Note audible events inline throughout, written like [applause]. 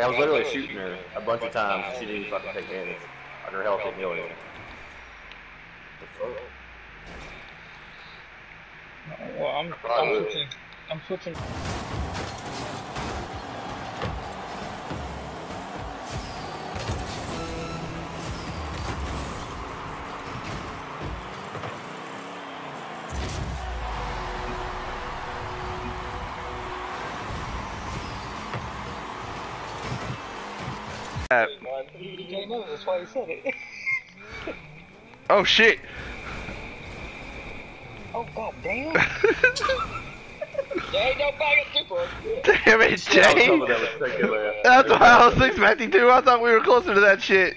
Like, I was literally shooting her a bunch of times and she didn't even fucking take damage. Like her health didn't heal anything. Well, I'm, I'm switching. I'm switching. You can't know, that's why he said it. [laughs] Oh shit! Oh god damn. [laughs] [laughs] there ain't no bag of super. Damn it, Yeah, Jay! that was taken there. That's what I was expecting too. I thought we were closer to that shit.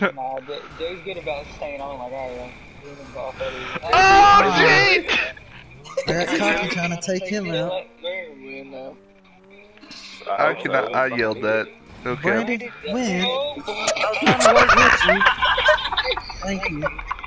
Nah, Jay- Jay's good about staying on like I am. Oh shit! That cocky trying to take him out. I cannot. I yelled that. Okay. Brandon, win. Oh, I'm trying to work with you. Thank you.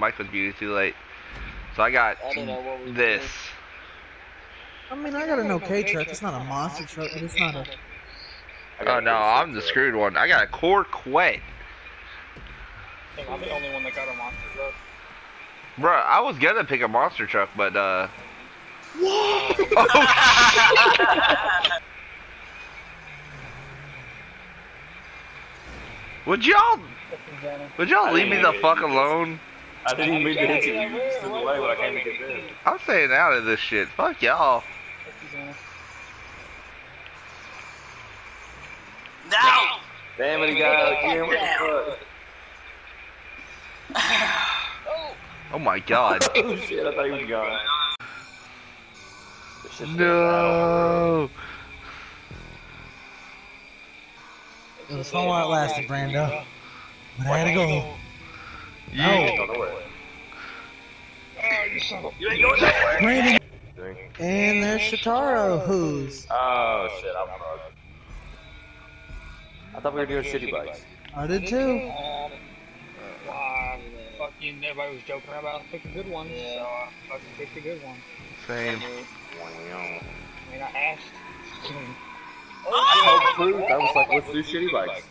Mic was muted too late, so I got I don't know what we this. I mean, I got an okay truck. It's not a monster truck, but it's not a. Oh no, I'm the screwed one. I got a Coquette. I'm the only one that got a monster truck. Bro, I was gonna pick a monster truck, but uh. What? [laughs] Would y'all would y'all leave me the fuck alone? I didn't even mean to hit you. You just stood away when I came to get this. I'm staying out of this shit. Fuck y'all. Damn it, he got out again. What the [sighs] Oh my god. [laughs] Oh shit, I thought he was gone. This shit's No. It was all while it lasted, Brando. But I had to go. You, Don't know where. Brandon. And there's Shitaro, who's. Oh shit, I'm fucked. I thought we were doing shitty bikes. I did too. Um, uh, fucking everybody was joking about picking good ones, so I fucking picked a good one. same. I mean, I asked. I told Proof, I was like, let's do shitty bikes.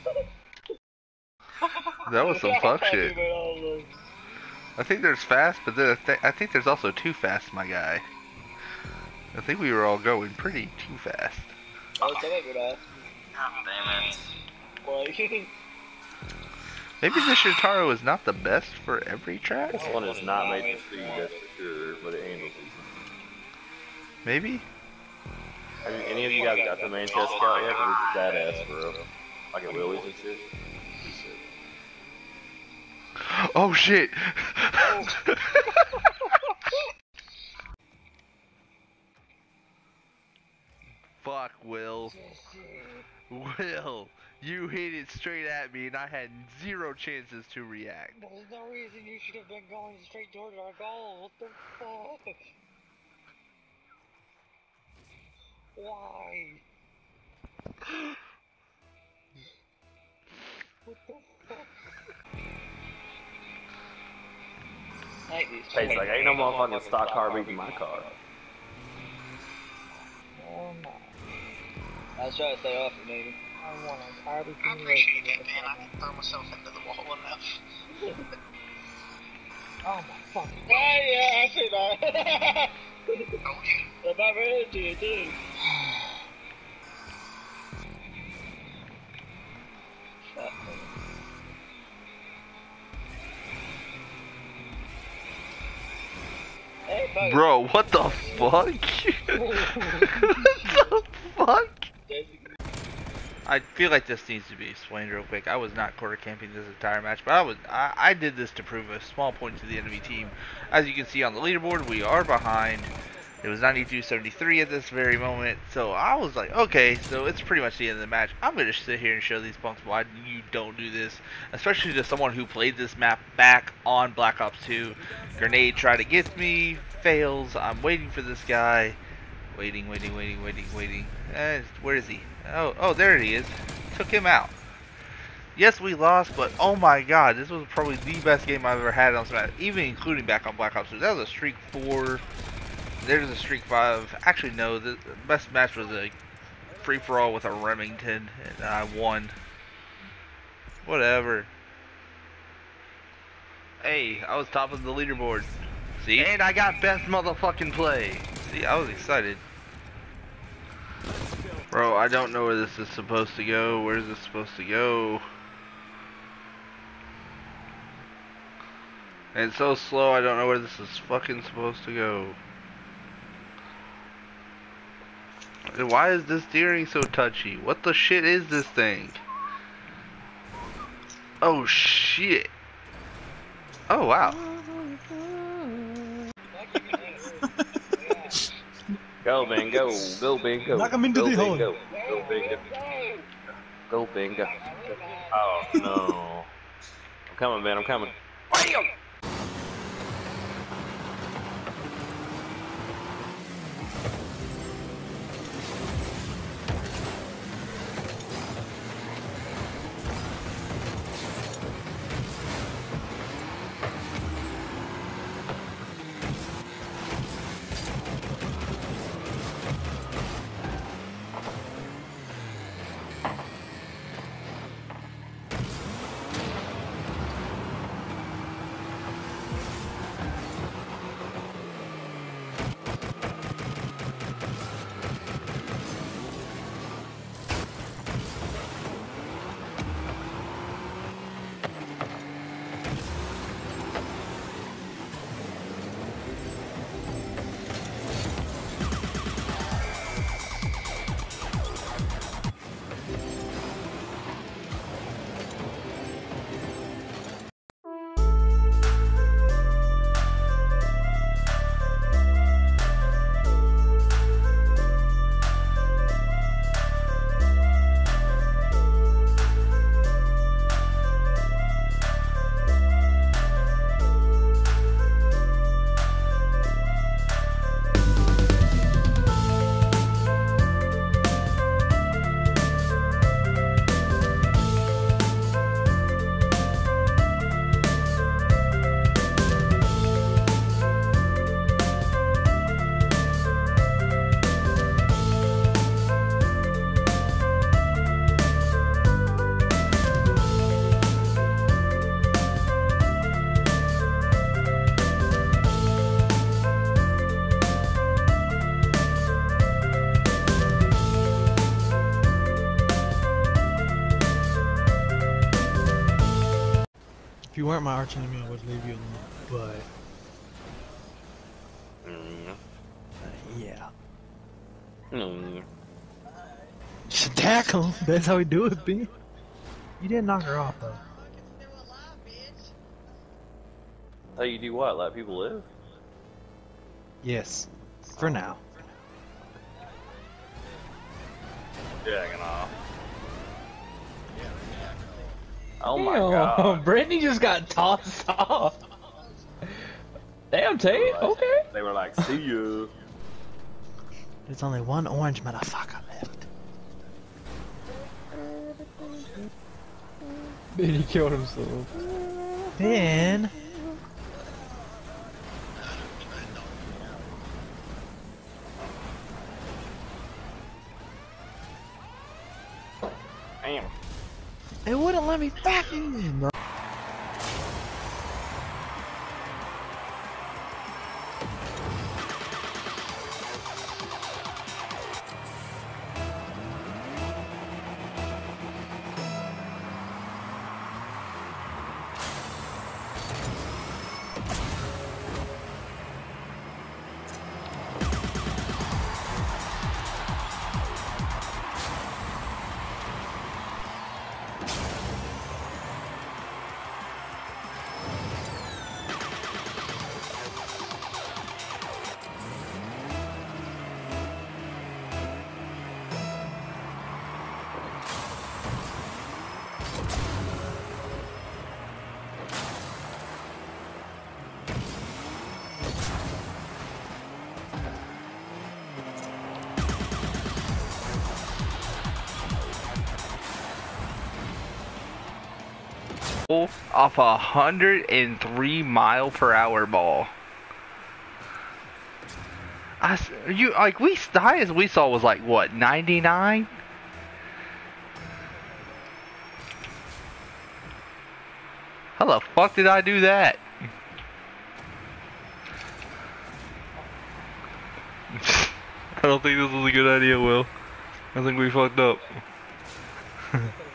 [laughs] That was some fuck shit. I think there's fast, but then I, th- I think there's also too fast, my guy. I think we were all going pretty too fast. Oh, it's a good ass. God damn [laughs] Maybe the Shintaro is not the best for every track? This one is not made for speed, that's for sure, but it handles decent. Maybe? Have any of you guys got the main chest scout yet? 'Cause it's badass, bro. Like at Willie's and shit. Oh shit! [laughs] Fuck, Will. Will, you hit it straight at me and I had zero chances to react. There's no reason you should have been going straight towards our goal. What the fuck? Why? [gasps] what the fuck? I hate these Hey, it's like, ain't no motherfucking stock car beating my car. Oh my. I was trying to stay off it, maybe. I want a car between I appreciate that, man. I can throw myself into the wall enough. [laughs] Oh my fucking Oh, yeah, I see that. [laughs] Oh, yeah. I'm not ready to you, too. Bro, what the fuck? [laughs] what the fuck? I feel like this needs to be explained real quick. I was not quarter camping this entire match, but I was I, I did this to prove a small point to the enemy team. As you can see on the leaderboard, we are behind. It was 92-73 at this very moment, so I was like, okay, so it's pretty much the end of the match. I'm gonna sit here and show these punks why you don't do this, especially to someone who played this map back on Black Ops 2. Grenade try to get me, fails. I'm waiting for this guy. Waiting, waiting, waiting, waiting, waiting. Eh, where is he? Oh, oh, there he is. Took him out. Yes, we lost, but oh my god, this was probably the best game I've ever had on Smash, even including back on Black Ops 2. That was a streak 4. There's a streak 5. Actually, no, the the best match was a free-for-all with a Remington, and I won. Whatever. Hey, I was top of the leaderboard. See? And I got best motherfucking play. See, I was excited. Bro, I don't know where this is supposed to go. Where's this supposed to go? And it's so slow, I don't know where this is fucking supposed to go. And why is this steering so touchy? What the shit is this thing? Oh shit. Oh wow. Go bingo, go bingo. Knock 'em into go the hole. bingo. Go bingo. Go bingo. Oh no. I'm coming, man. I'm coming. Bam! Weren't my arch enemy, I would leave you alone. But Mm, uh, yeah, mm. just attack him. [laughs] That's how we do it, B. You didn't knock her off though. How you do what? Let people live? Yes, for now. Jacking off. Oh my god. Brittany just got tossed off. Damn, Tate. Okay. They were like, see you. There's only one orange motherfucker left. Then he killed himself. Then Damn. It wouldn't let me back in. bro. Off a 103 mile per hour ball. I you like we the highest we saw was like what 99. How the fuck did I do that? [laughs] I don't think this was a good idea, Will. I think we fucked up. [laughs]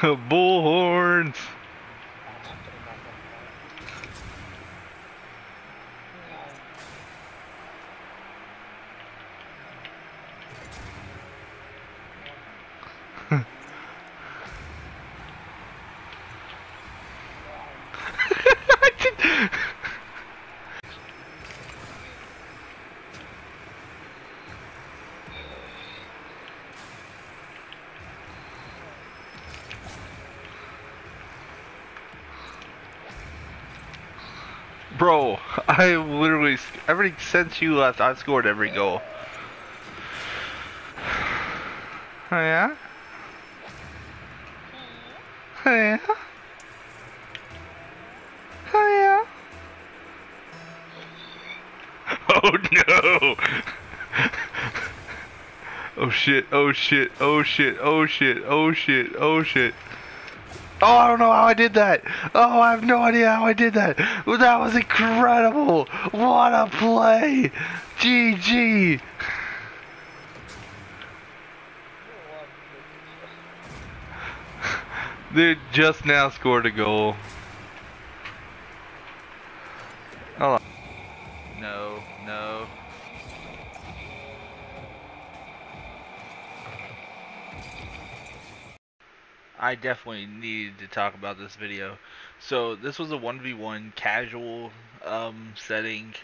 [laughs] Bullhorns. Bro, I literally every since you left, I've scored every goal. Oh yeah? Oh yeah? Oh yeah? [laughs] Oh no! [laughs] oh shit, oh shit, oh shit, oh shit, oh shit, oh shit. Oh, I don't know how I did that. Oh, I have no idea how I did that. That was incredible. What a play. GG. [laughs] Dude just now scored a goal. Hold on. No, no. I definitely needed to talk about this video. So this was a 1v1 casual um, setting.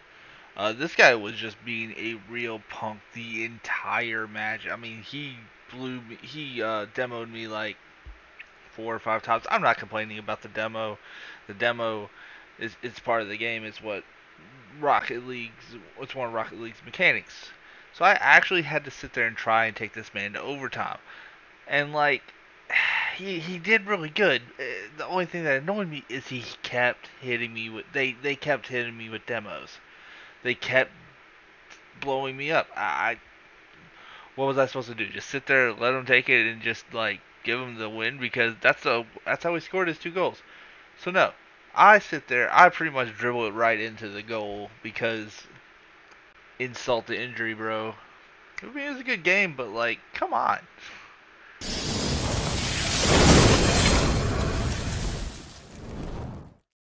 Uh, this guy was just being a real punk the entire match. I mean, he blew me. He uh, demoed me like four or five times. I'm not complaining about the demo. The demo is it's part of the game. It's what Rocket League's. It's one of Rocket League's mechanics. So I actually had to sit there and try and take this man to overtime. And like he he did really good. Uh, the only thing that annoyed me is he kept hitting me with they they kept hitting me with demos. They kept blowing me up. I, what was I supposed to do? Just sit there, let him take it, and just like give him the win because that's the that's how he scored his two goals. So no, I sit there. I pretty much dribble it right into the goal because insult to injury, bro. I mean, it was a good game, but like, come on.